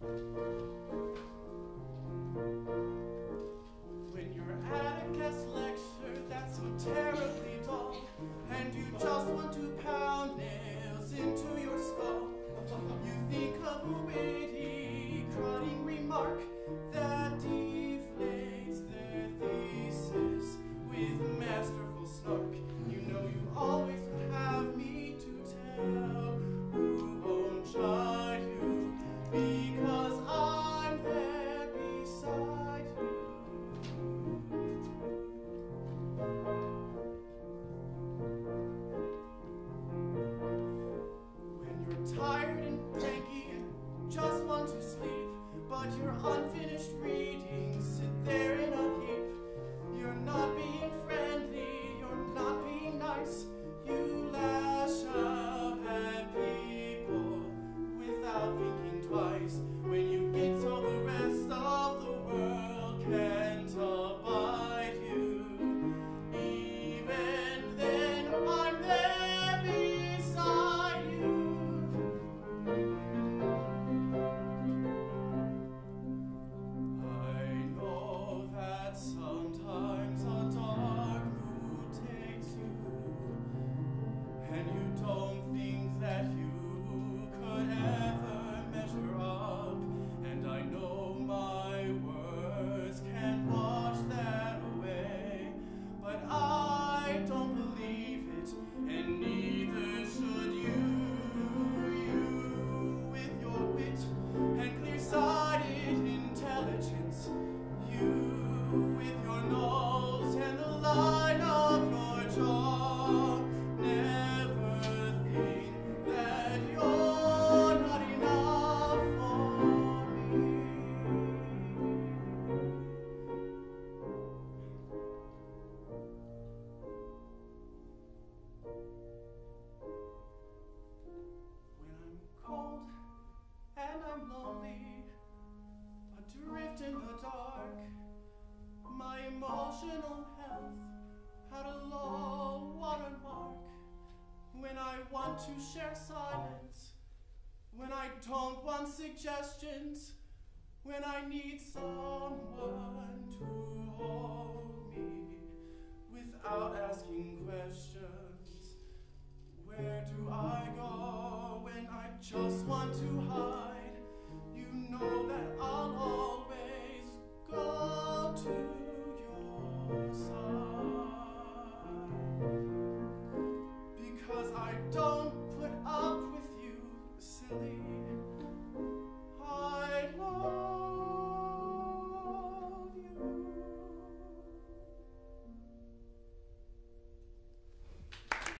Música unfinished reading sit there and heap. You're not being friendly, you're not being nice. You lash out at people without thinking twice when you emotional health had a low watermark. When I want to share silence, when I don't want suggestions, when I need someone to.